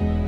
Bye.